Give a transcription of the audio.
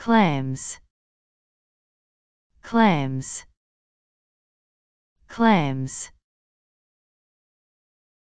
claims. Claims. Claims.